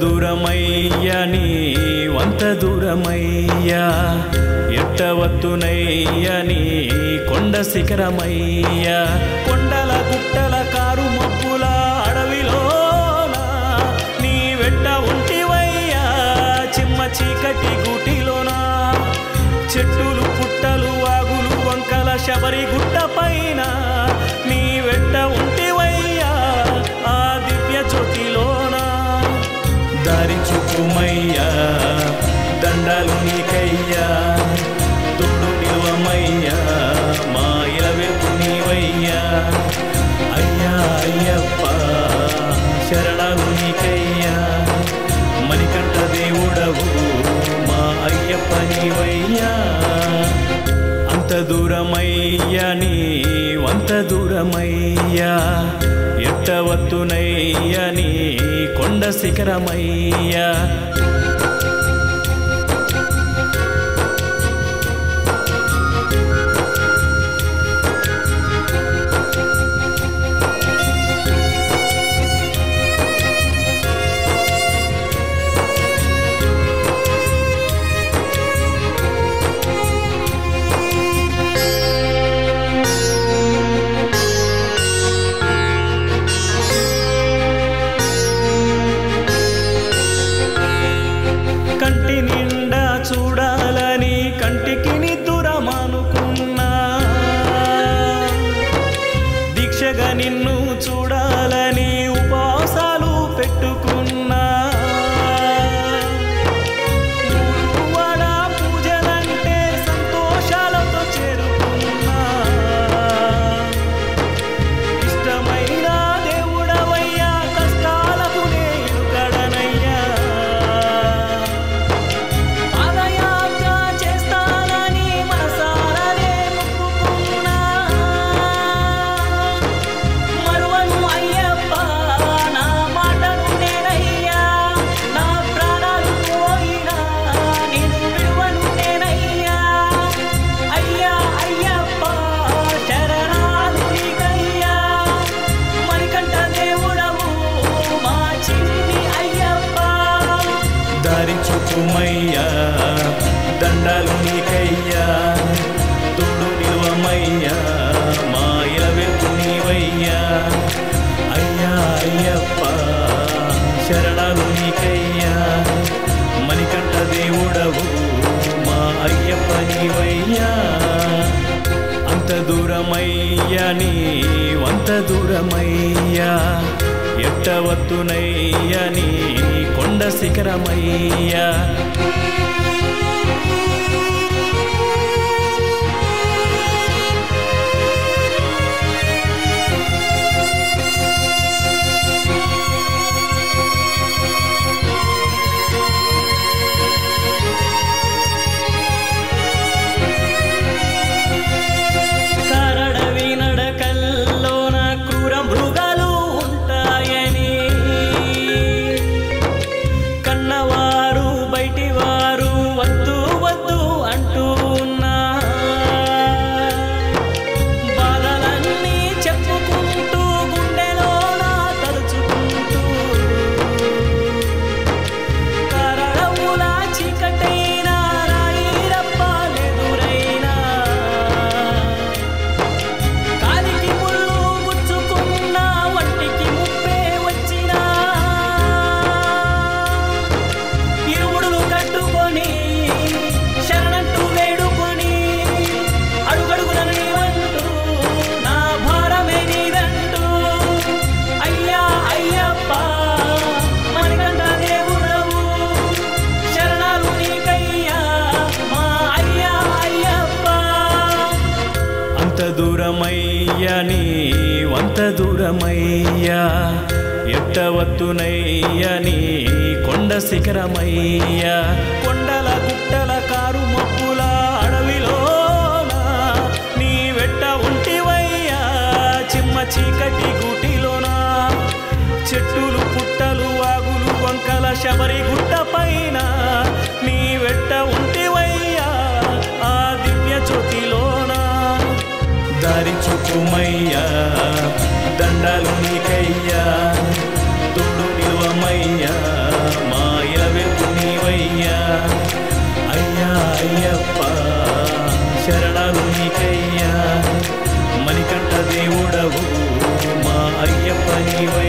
దూరమయ్యా నీ వంత దూరమయ్యా. ఎట్టవత్తునయ్యా నీ కొండ శిఖరమయ్యా. కొండల గుట్టల కారు మబ్బుల అడవిలోన నీ వెంట ఉంటివయ్యా. చిమ్మ చీకటి గుటిలోన చెట్టులు పుట్టలు వాగులు వంకల శబరి గుట్ట పైనా దారి చూపుమయ్యా దండాలు నీకయ్యా తోడు నిలువమయ్యా మా ఇలవెల్పు నీవయ్యా. అయ్యా అయ్యప్ప శరణాలు నీకయ్యా. మణికంఠ దేవుడవు మా అయ్యప్ప నీవయ్యా. అంత దూరమయ్యా నీ వంత దూరమయ్యా. ఎట్టవత్తునయ్యా నీ కొండ శిఖరమయ్యా. దారి చూపుమయ్యా దండాలు నీకయ్యా. తోడు నిలువమయ్యా. మా ఇలవెల్పు నీవయ్యా. అయ్యా అయ్యప్ప శరణాలు నీకయ్యా. మణికంఠ దేవుడవు మా అయ్యప్ప నీవయ్యా. అంత దూరమయ్యా నీ వంత దూరమయ్యా. ఎట్టవత్తునయ్యా నీ శిఖరమయ్యా. దూరమయ్యా నీ వంత దూరమయ్యా ఎట్టవత్తునయ్యా నీ కొండ శిఖరమయ్యా. కొండల గుట్టల కారు మబ్బుల అడవిలోన నీ వెట్ట ఉంటివయ్యా. చిమ్మ చీకటి గుటిలోనా చెట్టులు పుట్టలు వాగులు వంకల శబరి దారి చుట్టుమయ్యా దండలు నీకయ్యా తోడు నిలువమయ్యా మాయ వెతు నీవయ్యా. అయ్యా అయ్యప్ప శరణాలు నీకయ్యా మణికంఠ దేవుడవు మా అయ్యప్ప నీవయ్యా.